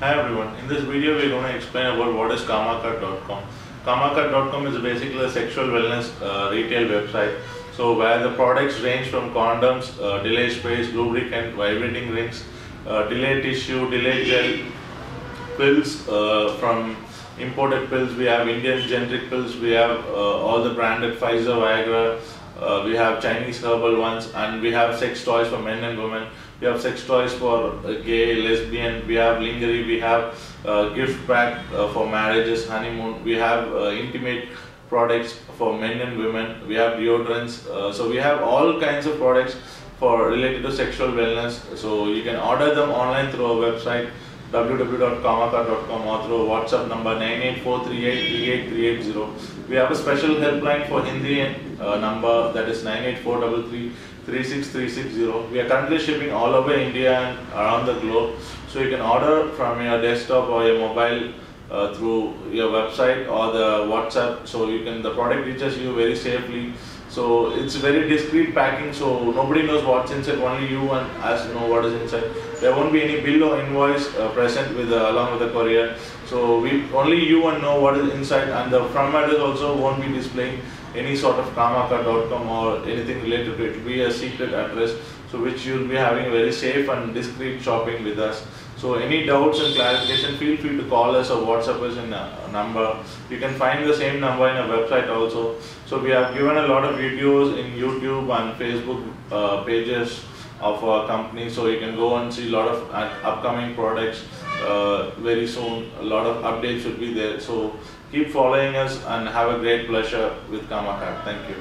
Hi everyone, in this video we're going to explain about what is Kamakart.com. Kamakart.com is basically a sexual wellness uh, retail website. So where the products range from condoms, uh, delay sprays, lubricant, and vibrating rings, uh, delay tissue, delay gel, pills uh, from imported pills. We have Indian generic pills. We have uh, all the branded Pfizer, Viagra. Uh, we have Chinese herbal ones, and we have sex toys for men and women. We have sex toys for uh, gay, lesbian. We have lingerie. We have uh, gift pack uh, for marriages, honeymoon. We have uh, intimate products for men and women. We have deodorants. Uh, so we have all kinds of products for related to sexual wellness. So you can order them online through our website www.kamakart.com or through WhatsApp number 98438 We have a special helpline for Hindi uh, number that is 98433 We are currently shipping all over India and around the globe. So you can order from your desktop or your mobile uh, through your website or the WhatsApp. So you can the product reaches you very safely. So it's very discreet packing, so nobody knows what's inside. Only you and us know what is inside. There won't be any bill or invoice uh, present with the, along with the courier. So we only you and know what is inside, and the from address also won't be displaying any sort of kamakart.com or anything related to it. It will be a secret address, so which you'll be having very safe and discreet shopping with us. So any doubts and clarification, feel free to call us or WhatsApp us in a number. You can find the same number in a website also. So we have given a lot of videos in YouTube and Facebook uh, pages of our company. So you can go and see a lot of uh, upcoming products uh, very soon. A lot of updates should be there. So keep following us and have a great pleasure with Kamakart. Thank you.